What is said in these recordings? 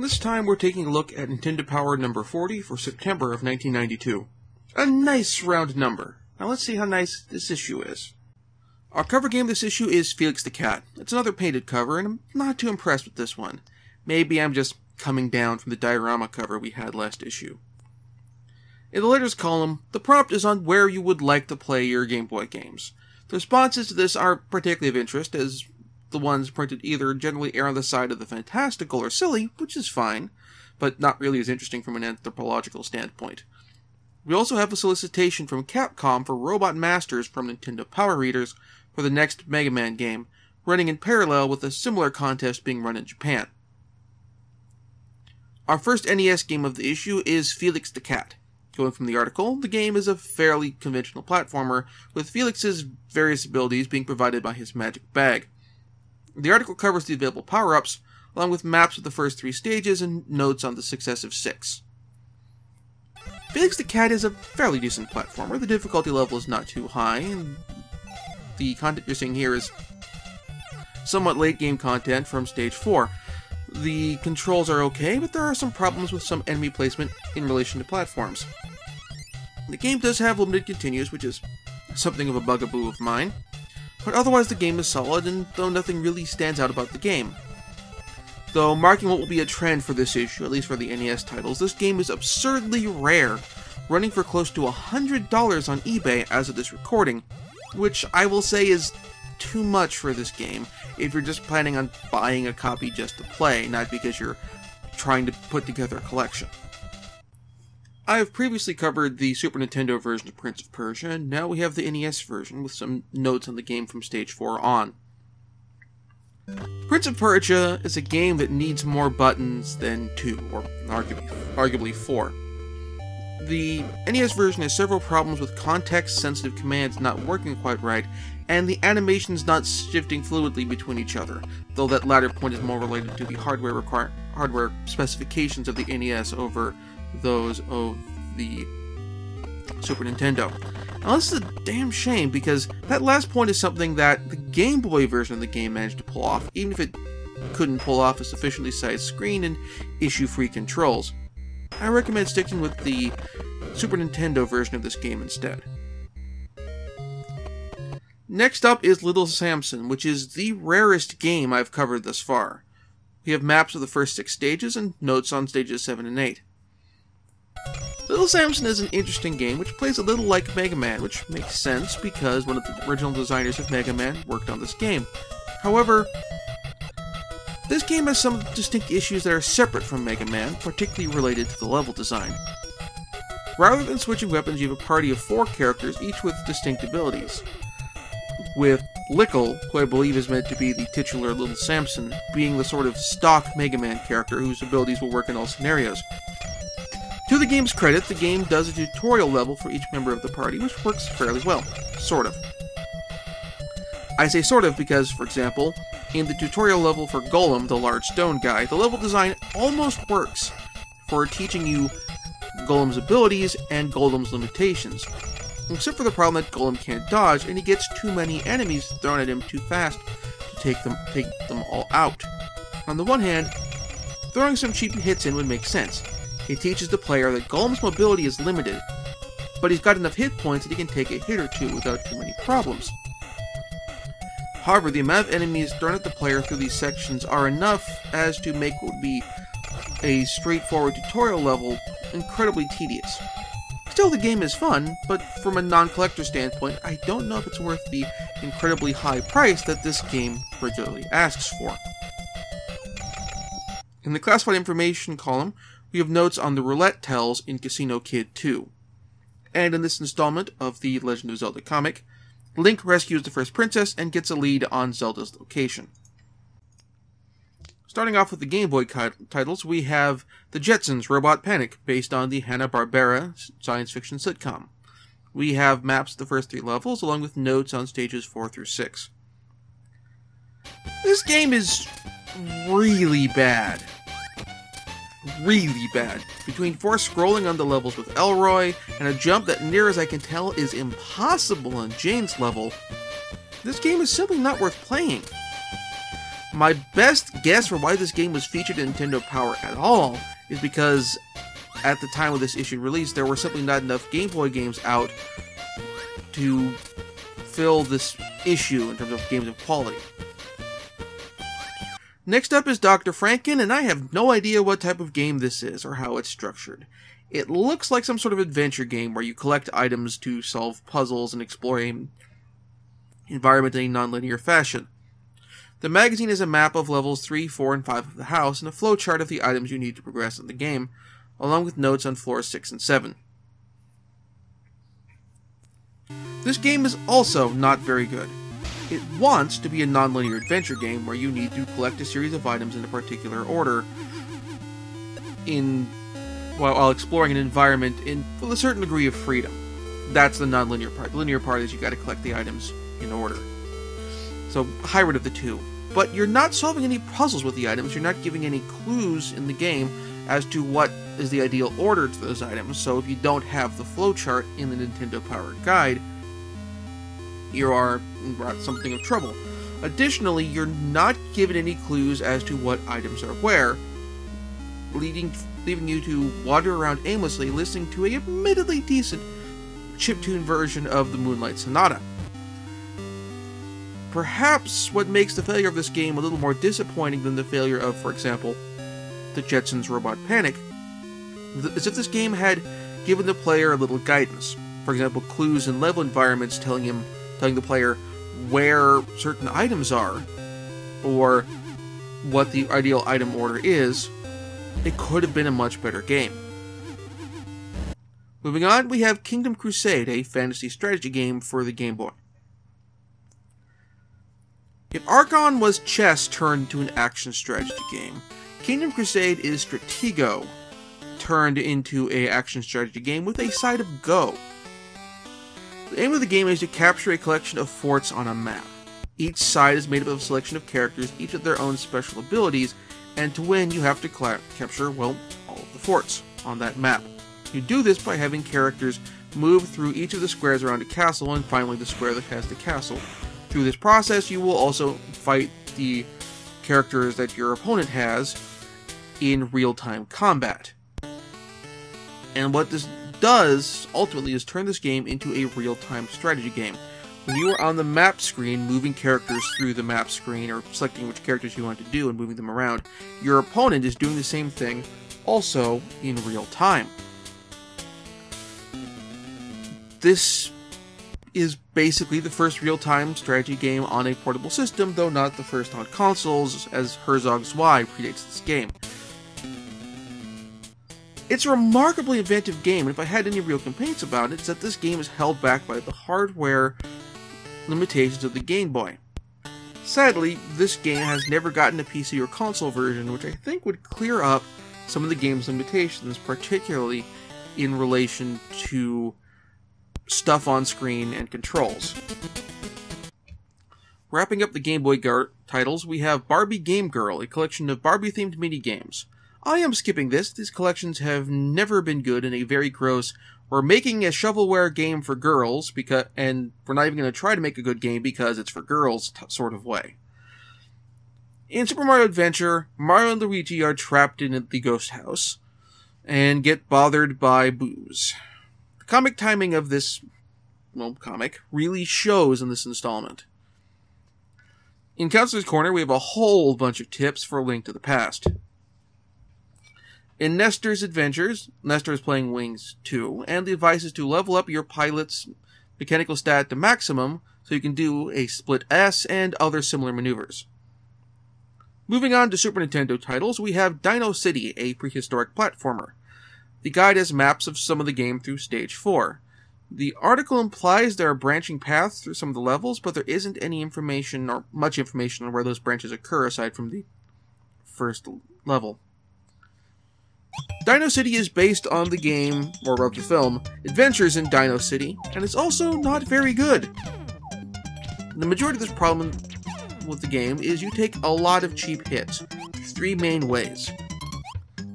This time we're taking a look at Nintendo Power number 40 for September of 1992. A nice round number. Now let's see how nice this issue is. Our cover game this issue is Felix the Cat. It's another painted cover, and I'm not too impressed with this one. Maybe I'm just coming down from the diorama cover we had last issue. In the letters column, the prompt is on where you would like to play your Game Boy games. The responses to this aren't particularly of interest, as the ones printed either generally err on the side of the fantastical or silly, which is fine, but not really as interesting from an anthropological standpoint. We also have a solicitation from Capcom for Robot Masters from Nintendo Power Readers for the next Mega Man game, running in parallel with a similar contest being run in Japan. Our first NES game of the issue is Felix the Cat. Going from the article, the game is a fairly conventional platformer, with Felix's various abilities being provided by his magic bag. The article covers the available power ups, along with maps of the first three stages and notes on the successive six. Felix the Cat is a fairly decent platformer. The difficulty level is not too high, and the content you're seeing here is somewhat late game content from stage 4. The controls are okay, but there are some problems with some enemy placement in relation to platforms. The game does have limited continues, which is something of a bugaboo of mine, but otherwise the game is solid, and though nothing really stands out about the game. Though marking what will be a trend for this issue, at least for the NES titles, this game is absurdly rare, running for close to $100 on eBay as of this recording, which I will say is too much for this game if you're just planning on buying a copy just to play, not because you're trying to put together a collection. I have previously covered the Super Nintendo version of Prince of Persia, and now we have the NES version with some notes on the game from Stage 4 on. Prince of Persia is a game that needs more buttons than two, or arguably, arguably four. The NES version has several problems with context-sensitive commands not working quite right, and the animations not shifting fluidly between each other, though that latter point is more related to the hardware hardware specifications of the NES over those of the Super Nintendo. Now this is a damn shame because that last point is something that the Game Boy version of the game managed to pull off, even if it couldn't pull off a sufficiently sized screen and issue-free controls. I recommend sticking with the Super Nintendo version of this game instead. Next up is Little Samson, which is the rarest game I've covered thus far. We have maps of the first six stages and notes on stages 7 and 8. Little Samson is an interesting game which plays a little like Mega Man, which makes sense because one of the original designers of Mega Man worked on this game. However, this game has some distinct issues that are separate from Mega Man, particularly related to the level design. Rather than switching weapons, you have a party of four characters, each with distinct abilities. With Lickle, who I believe is meant to be the titular Little Samson, being the sort of stock Mega Man character whose abilities will work in all scenarios. To the game's credit, the game does a tutorial level for each member of the party, which works fairly well. Sort of. I say sort of because, for example, in the tutorial level for Golem, the large stone guy, the level design almost works for teaching you Golem's abilities and Golem's limitations. Except for the problem that Golem can't dodge, and he gets too many enemies thrown at him too fast to take them take them all out. On the one hand, throwing some cheap hits in would make sense, it teaches the player that Golem's mobility is limited, but he's got enough hit points that he can take a hit or two without too many problems. However, the amount of enemies thrown at the player through these sections are enough as to make what would be a straightforward tutorial level incredibly tedious. Still, the game is fun, but from a non-collector standpoint, I don't know if it's worth the incredibly high price that this game regularly asks for. In the classified information column, we have notes on the roulette tells in Casino Kid 2. And in this installment of the Legend of Zelda comic, Link rescues the first princess and gets a lead on Zelda's location. Starting off with the Game Boy titles, we have The Jetsons Robot Panic, based on the Hanna-Barbera science fiction sitcom. We have maps of the first three levels, along with notes on stages 4 through 6. This game is really bad really bad. Between force scrolling on the levels with Elroy, and a jump that near as I can tell is impossible on Jane's level, this game is simply not worth playing. My best guess for why this game was featured in Nintendo Power at all is because at the time of this issue release, there were simply not enough Game Boy games out to fill this issue in terms of games of quality. Next up is Dr. Franken, and I have no idea what type of game this is or how it's structured. It looks like some sort of adventure game where you collect items to solve puzzles and explore an environment in a nonlinear fashion. The magazine is a map of levels 3, 4, and 5 of the house and a flowchart of the items you need to progress in the game, along with notes on floors 6 and 7. This game is also not very good. It wants to be a nonlinear adventure game where you need to collect a series of items in a particular order in while, exploring an environment in with a certain degree of freedom. That's the nonlinear part. The linear part is you got to collect the items in order. So hybrid of the two. But you're not solving any puzzles with the items. You're not giving any clues in the game as to what is the ideal order to those items. So if you don't have the flowchart in the Nintendo Power Guide, you are in something of trouble. Additionally, you're not given any clues as to what items are where, leading leaving you to wander around aimlessly listening to a admittedly decent chiptune version of the Moonlight Sonata. Perhaps what makes the failure of this game a little more disappointing than the failure of, for example, the Jetsons Robot Panic, is if this game had given the player a little guidance. For example, clues in level environments telling him telling the player where certain items are, or what the ideal item order is, it could have been a much better game. Moving on, we have Kingdom Crusade, a fantasy strategy game for the Game Boy. If Archon was chess turned to an action strategy game, Kingdom Crusade is Stratego turned into a action strategy game with a side of Go. The aim of the game is to capture a collection of forts on a map. Each side is made up of a selection of characters, each with their own special abilities, and to win you have to capture, well, all of the forts on that map. You do this by having characters move through each of the squares around a castle and finally the square that has the castle. Through this process you will also fight the characters that your opponent has in real-time combat. And what this does, ultimately, is turn this game into a real-time strategy game. When you are on the map screen, moving characters through the map screen, or selecting which characters you want to do and moving them around, your opponent is doing the same thing, also in real time. This is basically the first real-time strategy game on a portable system, though not the first on consoles, as Herzog's Zwei predates this game. It's a remarkably inventive game, and if I had any real complaints about it, it's that this game is held back by the hardware limitations of the Game Boy. Sadly, this game has never gotten a PC or console version, which I think would clear up some of the game's limitations, particularly in relation to stuff on screen and controls. Wrapping up the Game Boy titles, we have Barbie Game Girl, a collection of Barbie themed mini games. I am skipping this. These collections have never been good in a very gross. We're making a shovelware game for girls because, and we're not even going to try to make a good game because it's for girls t- sort of way. In Super Mario Adventure, Mario and Luigi are trapped in the ghost house and get bothered by Boos. The comic timing of this, well, comic really shows in this installment. In Counselor's Corner, we have a whole bunch of tips for a link to the past. In Nester's Adventures, Nestor is playing Wings 2, and the advice is to level up your pilot's mechanical stat to maximum so you can do a split S and other similar maneuvers. Moving on to Super Nintendo titles, we have Dino City, a prehistoric platformer. The guide has maps of some of the game through Stage 4. The article implies there are branching paths through some of the levels, but there isn't any information or much information on where those branches occur aside from the first level. Dino City is based on the game, or of the film, Adventures in Dino City, and it's also not very good. The majority of this problem with the game is you take a lot of cheap hits, three main ways.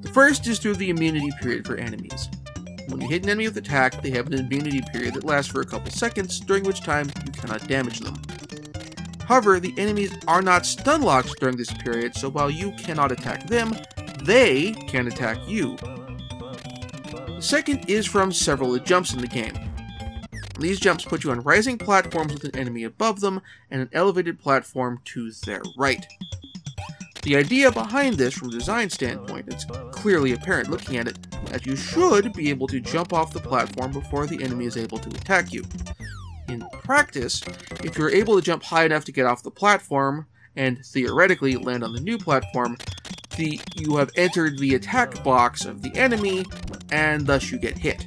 The first is through the immunity period for enemies. When you hit an enemy with attack, they have an immunity period that lasts for a couple seconds, during which time you cannot damage them. However, the enemies are not stun locked during this period, so while you cannot attack them, they can attack you. The second is from several jumps in the game. These jumps put you on rising platforms with an enemy above them and an elevated platform to their right. The idea behind this from a design standpoint is clearly apparent looking at it, as you should be able to jump off the platform before the enemy is able to attack you. In practice, if you're able to jump high enough to get off the platform, and theoretically land on the new platform, the, you have entered the attack box of the enemy, and thus you get hit.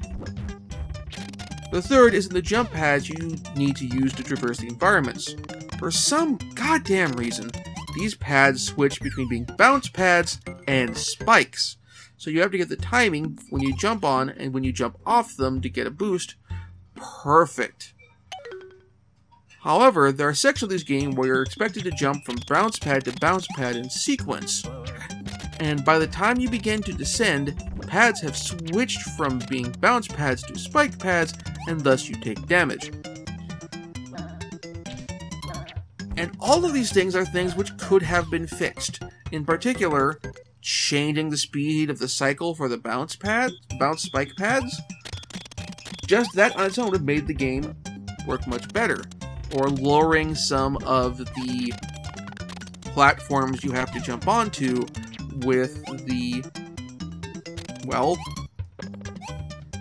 The third is in the jump pads you need to use to traverse the environments. For some goddamn reason, these pads switch between being bounce pads and spikes. So you have to get the timing when you jump on and when you jump off them to get a boost perfect. However, there are sections of this game where you're expected to jump from bounce pad to bounce pad in sequence. And by the time you begin to descend, pads have switched from being bounce pads to spike pads, and thus you take damage. And all of these things are things which could have been fixed. In particular, changing the speed of the cycle for the bounce pad, bounce spike pads. Just that on its own would have made the game work much better. Or lowering some of the platforms you have to jump onto with the, well,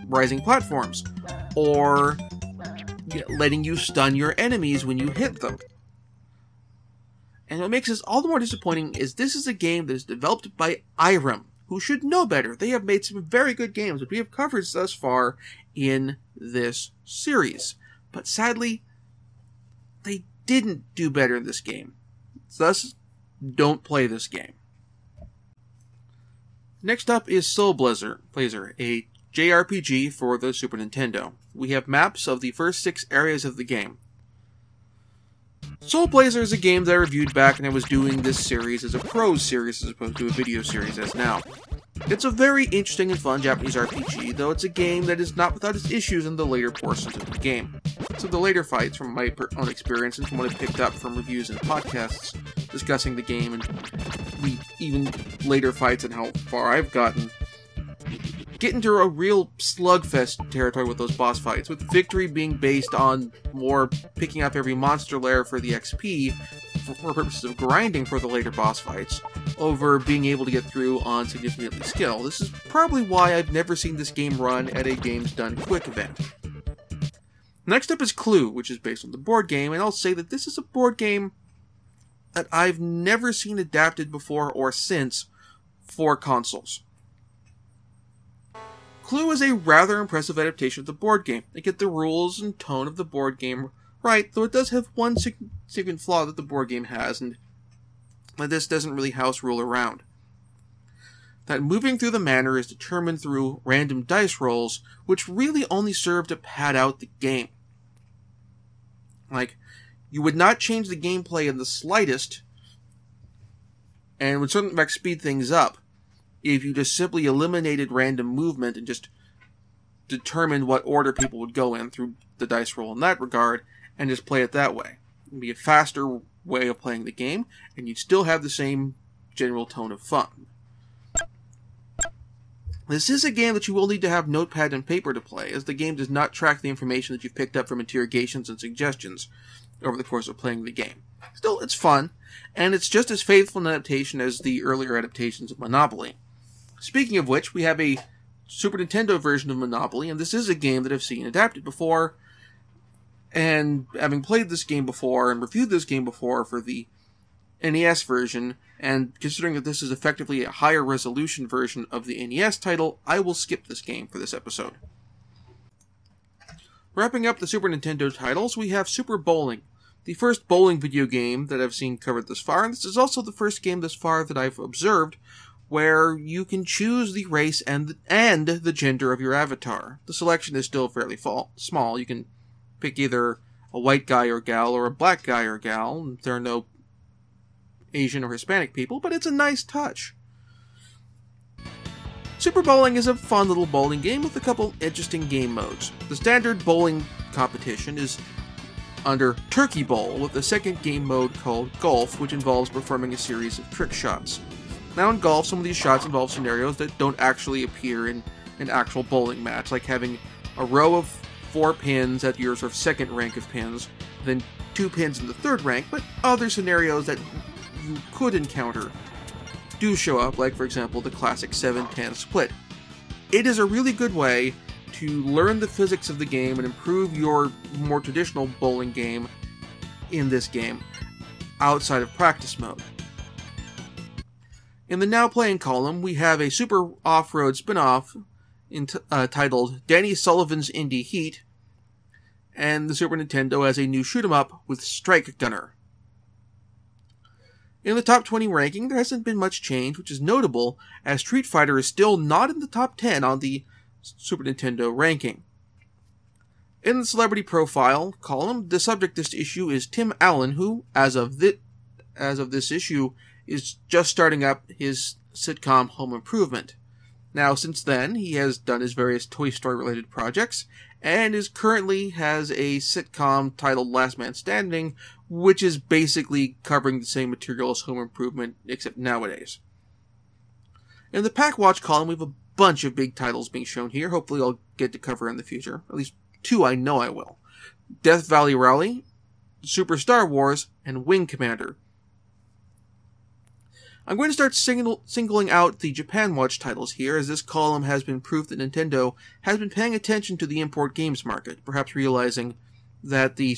rising platforms. Or letting you stun your enemies when you hit them. And what makes this all the more disappointing is this is a game that is developed by Irem, who should know better. They have made some very good games that we have covered thus far in this series. But sadly, they didn't do better in this game. Thus, don't play this game. Next up is Soul Blazer, Blazer, a JRPG for the Super Nintendo. We have maps of the first six areas of the game. Soul Blazer is a game that I reviewed back when I was doing this series as a prose series as opposed to a video series as now. It's a very interesting and fun Japanese RPG, though it's a game that is not without its issues in the later portions of the game. So the later fights, from my own experience and from what I picked up from reviews and podcasts discussing the game, and we even later fights and how far I've gotten, get into a real slugfest territory with those boss fights, with victory being based on more picking up every monster lair for the XP for purposes of grinding for the later boss fights, over being able to get through on significantly skill. This is probably why I've never seen this game run at a Games Done Quick event. Next up is Clue, which is based on the board game, and I'll say that this is a board game that I've never seen adapted before or since for consoles. Clue is a rather impressive adaptation of the board game. They get the rules and tone of the board game right, though it does have one significant flaw that the board game has, and that this doesn't really house rule around. That moving through the manor is determined through random dice rolls, which really only serve to pad out the game. Like, you would not change the gameplay in the slightest, and would certainly speed things up if you just simply eliminated random movement and just determined what order people would go in through the dice roll in that regard and just play it that way. It'd be a faster way of playing the game, and you'd still have the same general tone of fun. This is a game that you will need to have notepad and paper to play, as the game does not track the information that you've picked up from interrogations and suggestions over the course of playing the game. Still, it's fun, and it's just as faithful an adaptation as the earlier adaptations of Monopoly. Speaking of which, we have a Super Nintendo version of Monopoly, and this is a game that I've seen adapted before. And having played this game before and reviewed this game before for the NES version, and considering that this is effectively a higher resolution version of the NES title, I will skip this game for this episode. Wrapping up the Super Nintendo titles, we have Super Bowling, the first bowling video game that I've seen covered thus far, and this is also the first game thus far that I've observed where you can choose the race and and the gender of your avatar. The selection is still fairly fall, small. You can pick either a white guy or gal or a black guy or gal. There are no Asian or Hispanic people, but it's a nice touch. Super Bowling is a fun little bowling game with a couple interesting game modes. The standard bowling competition is under Turkey Bowl with a second game mode called Golf, which involves performing a series of trick shots. Now, in golf, some of these shots involve scenarios that don't actually appear in an actual bowling match, like having a row of four pins at your sort of second rank of pins, then two pins in the third rank, but other scenarios that you could encounter do show up, like, for example, the classic 7 10 split. It is a really good way to learn the physics of the game and improve your more traditional bowling game in this game outside of practice mode. In the Now Playing column, we have a Super Off Road spin off entitled uh, Danny Sullivan's Indy Heat, and the Super Nintendo has a new shoot 'em up with Strike Gunner. In the top 20 ranking, there hasn't been much change, which is notable, as Street Fighter is still not in the top 10 on the Super Nintendo ranking. In the celebrity profile column, the subject this issue is Tim Allen, who, as of this, as of this issue, is just starting up his sitcom Home Improvement. Now, since then, he has done his various Toy Story related projects, and is currently has a sitcom titled Last Man Standing, which is basically covering the same material as Home Improvement, except nowadays. In the Pak Watch column, we have a bunch of big titles being shown here. Hopefully, I'll get to cover in the future. At least two I know I will. Death Valley Rally, Super Star Wars, and Wing Commander. I'm going to start sing- singling out the Japan Watch titles here, as this column has been proof that Nintendo has been paying attention to the import games market, perhaps realizing that the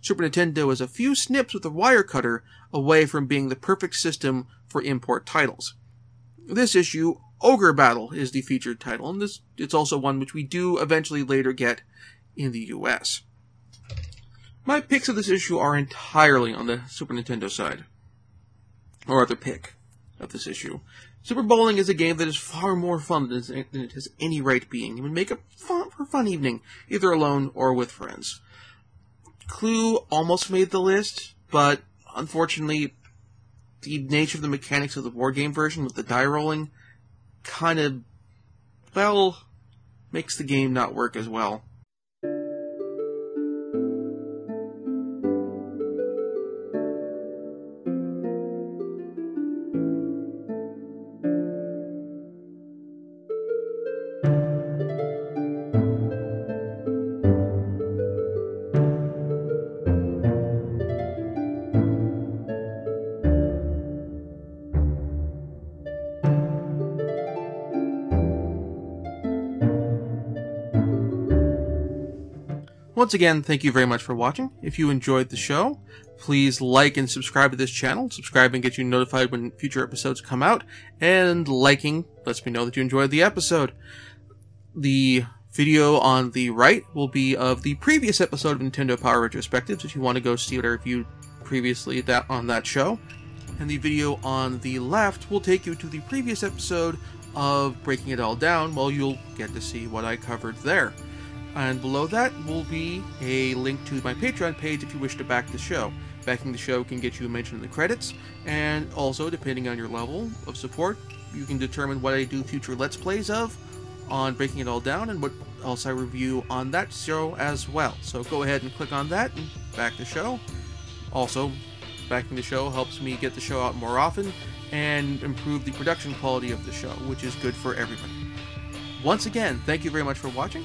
Super Nintendo is a few snips with a wire cutter away from being the perfect system for import titles. This issue Ogre Battle is the featured title, and this it's also one which we do eventually later get in the US. My picks of this issue are entirely on the Super Nintendo side, or other pick of this issue. Super Bowling is a game that is far more fun than it has any right being. It would make a fun for fun evening, either alone or with friends. Clue almost made the list, but unfortunately, the nature of the mechanics of the board game version with the die rolling kind of, well, makes the game not work as well. Once again, thank you very much for watching. If you enjoyed the show, please like and subscribe to this channel. Subscribing gets you notified when future episodes come out, and liking lets me know that you enjoyed the episode. The video on the right will be of the previous episode of Nintendo Power Retrospectives if you want to go see what I reviewed previously that on that show. And the video on the left will take you to the previous episode of Breaking It All Down, while you'll get to see what I covered there. And below that will be a link to my Patreon page if you wish to back the show. Backing the show can get you a mention in the credits, and also, depending on your level of support, you can determine what I do future Let's Plays of on Breaking It All Down and what else I review on that show as well. So go ahead and click on that and back the show. Also, backing the show helps me get the show out more often and improve the production quality of the show, which is good for everybody. Once again, thank you very much for watching,